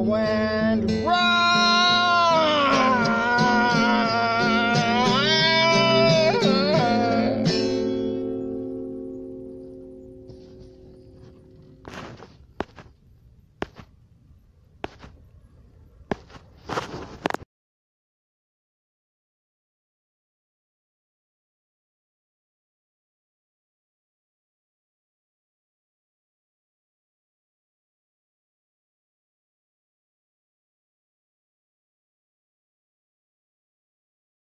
away.